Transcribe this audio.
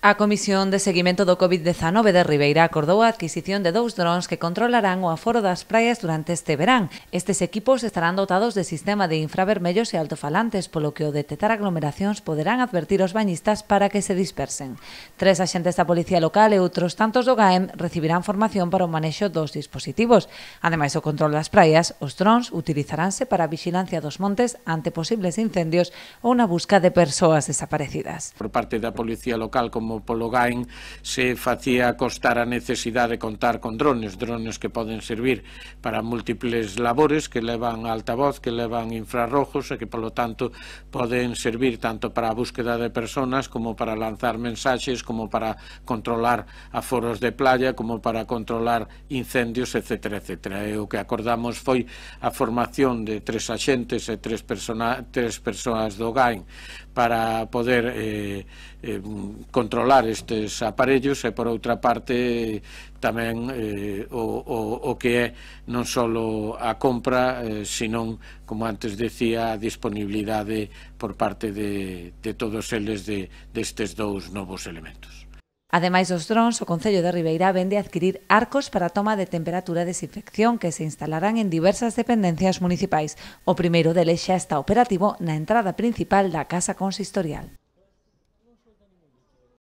A Comisión de Seguimento do COVID-19 de Ribeira acordou a adquisición de dous drons que controlarán o aforo das praias durante este verán. Estes equipos estarán dotados de sistema de infravermellos e altofalantes, polo que ao detectar aglomeracións poderán advertir os bañistas para que se dispersen. Tres axentes da Policía Local e outros tantos do GAEM recibirán formación para o manexo dos dispositivos. Ademais, o control das praias, os drons utilizaranse para a vixilancia dos montes ante posibles incendios ou na busca de persoas desaparecidas. Por parte da Policía Local, como como polo GAIN se facía costar a necesidade de contar con drones, drones que poden servir para múltiples labores que levan altavoz, que levan infrarrojos e que polo tanto poden servir tanto para a búsqueda de personas como para lanzar mensaxes, como para controlar aforos de playa, como para controlar incendios, etc. etc. E o que acordamos foi a formación de tres axentes e tres, persona, tres persoas do GAIN para poder eh, eh, controlar estes aparellos e por outra parte tamén eh, o, o, o que é non só a compra eh, senón, como antes decía a disponibilidade por parte de, de todos eles de, destes dous novos elementos. Ademais dos drons, o Concello de Ribeira vende adquirir arcos para toma de temperatura e desinfección que se instalarán en diversas dependencias municipais. O primeiro deles xa está operativo na entrada principal da Casa Consistorial.